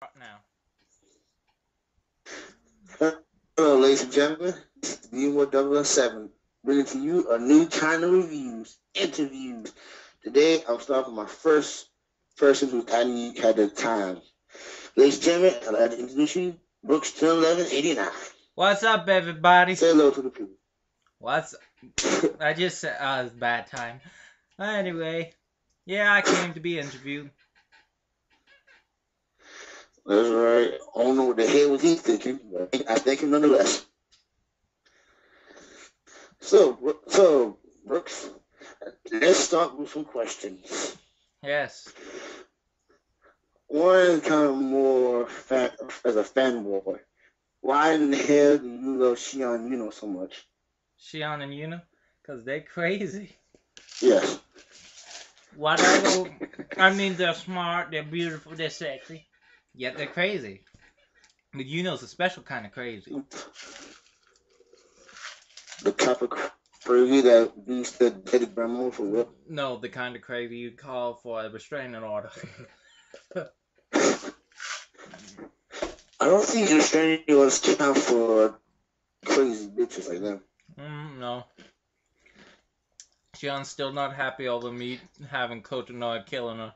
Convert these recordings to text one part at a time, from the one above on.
Right now. Hello, ladies and gentlemen. This is Nemo 007 bringing to you a new China reviews, interviews. Today, I'm starting with my first person who hadn't had the time. Ladies and gentlemen, I'd like to introduce you, Brooks 101189. What's up, everybody? Say hello to the people. What's I just said uh, it's bad time. Anyway, yeah, I came to be interviewed. That's right. I don't know what the hell was he thinking, but I think him nonetheless. So, so Brooks, let's start with some questions. Yes. One kind of more fan, as a fanboy. Why in the hell do you love Shion Yuno so much? Shion and Yuno? Because they crazy. Yes. Whatever. I mean, they're smart, they're beautiful, they're sexy. Yet they're crazy. But you know it's a special kind of crazy. The type of crazy that beats the dead grandma for what? No, the kind of crazy you call for a restraining order. I don't think restraining orders count for crazy bitches like them. mm, no. Shion's still not happy over me having Kotinoid killing her.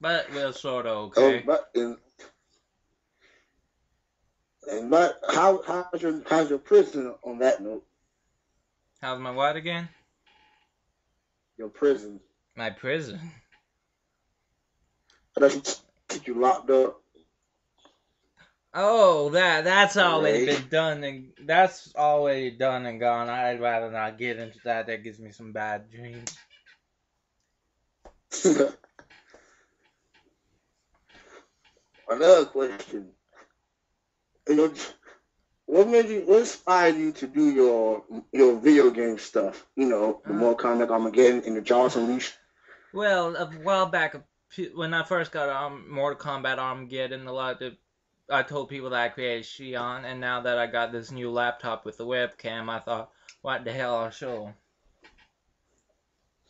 But we're sort of Oh, okay. but and, and but how how's your how's your prison on that note? How's my what again? Your prison. My prison. I thought you locked up. Oh, that that's already Right. been done and that's already done and gone. I'd rather not get into that. That gives me some bad dreams. Another question. You what made you what inspired you to do your your video game stuff? You know, the Uh. Mortal Kombat Armageddon and the Jaws Unleashed. Well, a while back, when I first got um, Mortal Kombat Armageddon, a lot of I told people that I created Shion, and now that I got this new laptop with the webcam, I thought, what the hell, I'll show.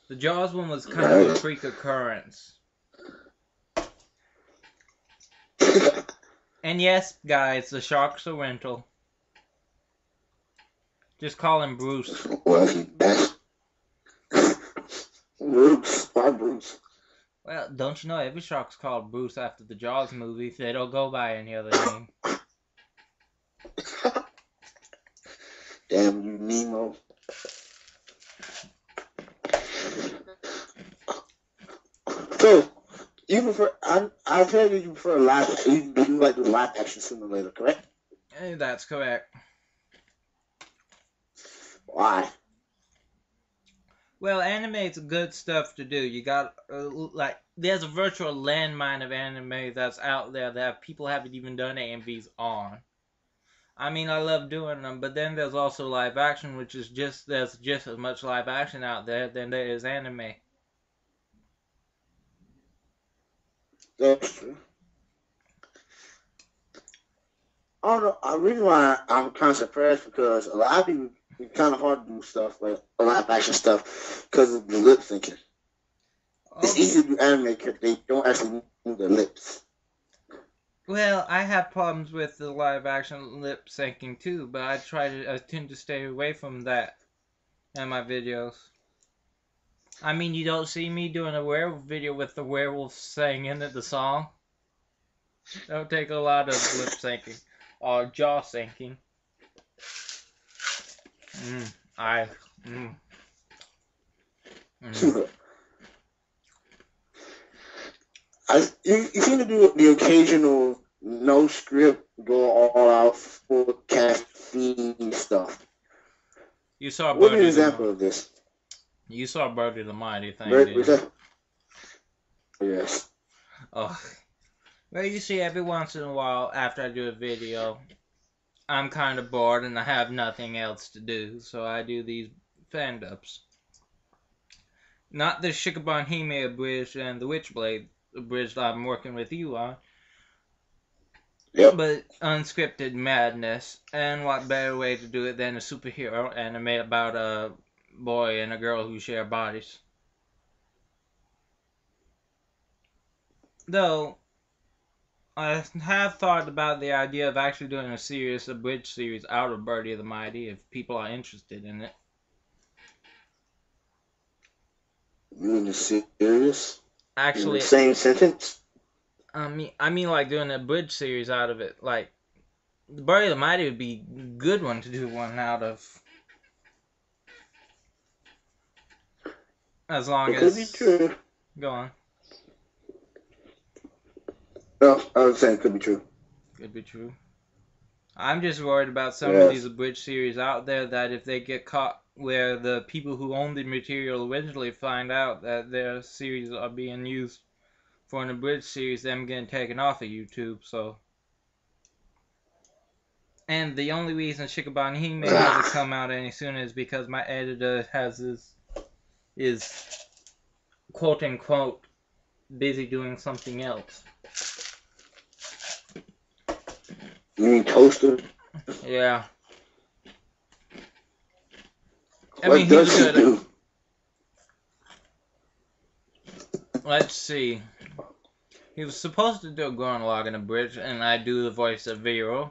The Jaws one was kind of a freak occurrence. And yes, guys, the sharks are rental. Just call him Bruce. Bruce. Why Bruce? Well, don't you know every shark's called Bruce after the Jaws movie? They don't go by any other name. Damn you, Nemo. So, you prefer? I I've heard that you prefer live. You, you like the live action simulator, correct? Eh, That's correct. Why? Well, anime's good stuff to do. You got uh, like there's a virtual landmine of anime that's out there that people haven't even done AMVs on. I mean, I love doing them, but then there's also live action, which is just there's just as much live action out there than there is anime. That's. I don't know. Oh, I reason why I'm kind of surprised because a lot of people it's kind of hard to do stuff like a live action stuff because of the lip syncing. It's Oh, easy to do anime because they don't actually move their lips. Well, I have problems with the live action lip syncing too, but I try to I tend to stay away from that in my videos. I mean, you don't see me doing a werewolf video with the werewolf singing at the song. That'll take a lot of lip syncing or jaw syncing. Mm, I. Mm. Mm. I, you, you seem to do the occasional no script, go all out full caffeine stuff. You saw What's an example of this? You saw Birdie the Mighty thing, Right, didn't you? that- Yes. Oh, well, you see, every once in a while after I do a video, I'm kind of bored and I have nothing else to do, so I do these fan dubs. Not the Shikabane Hime bridge and the Witchblade bridge that I'm working with you on, Yep. but unscripted madness. And what better way to do it than a superhero anime about a boy and a girl who share bodies? though, I have thought about the idea of actually doing a series, a bridge series out of Birdie the Mighty if people are interested in it. You mean the series? In Actually, the same sentence? I mean, I mean, like doing a bridge series out of it. Like, Birdie the Mighty would be a good one to do one out of. As long It could be as. true. Go on. No, I was saying it could be true. Could be true. I'm just worried about some Yes. of these abridged series out there that if they get caught where the people who own the material originally find out that their series are being used for an abridged series, them getting taken off of YouTube, so. And the only reason Shikabane Hime hasn't come out any sooner is because my editor has his is quote unquote busy doing something else. You mean toaster? Yeah. I what mean, does he do? Let's see. He was supposed to do a Gurren Lagann abridged, and I do the voice of Viral.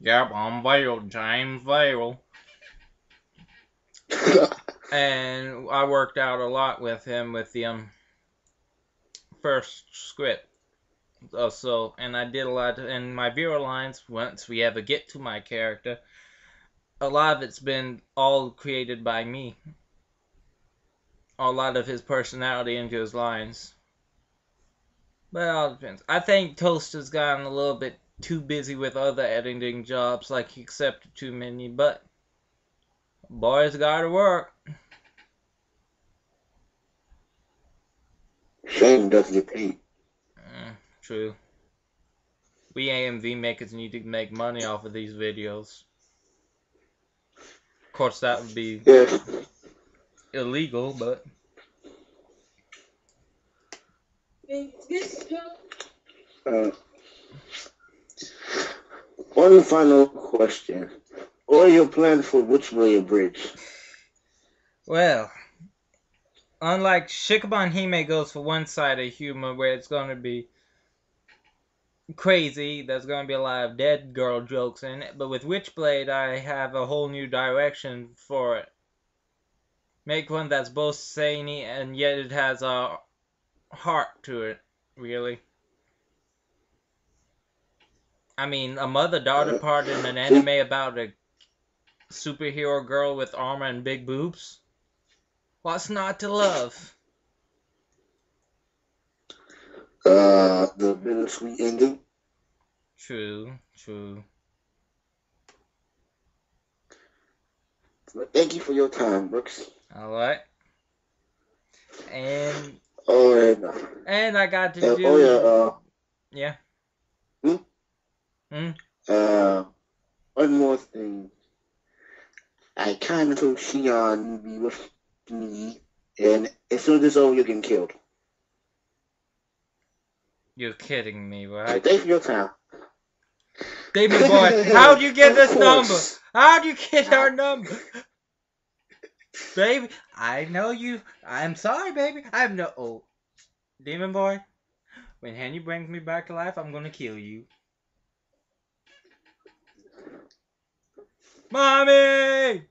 Yep, I'm Viral, James Viral. And I worked out a lot with him with the um first script. Uh, so, and I did a lot, and my Viral lines, once we ever get to my character, a lot of it's been all created by me. A lot of his personality into his lines. But it all depends. I think Toaster's gotten a little bit too busy with other editing jobs, like he accepted too many, but boys gotta work. Doesn't get paid. Mm, true. We AMV makers need to make money off of these videos. Of course, that would be Yeah. illegal, but Uh, one final question. What are your plans for Witchblade Bridge? well, unlike Shikabane Hime goes for one side of humor where it's going to be crazy, there's going to be a lot of dead girl jokes in it, but with Witchblade, I have a whole new direction for it. Make one that's both zany and yet it has a heart to it, really. I mean, a mother daughter part in an anime about a superhero girl with armor and big boobs? What's not to love? Uh, the bittersweet ending. True, true. Thank you for your time, Brooks. Alright. And Oh, and, uh, and I got to uh, do oh yeah, uh, yeah. Hmm? Hmm? uh, one more thing. I kind of told Shion you'd be with Mm-hmm. and as soon as it's over, you're getting killed. You're kidding me, right? thanks for your time. Baby boy, how'd you get this number? How'd you get our number? baby, I know you. I'm sorry, baby. I'm no. Oh, demon boy. When Henny brings me back to life, I'm gonna kill you. Mommy!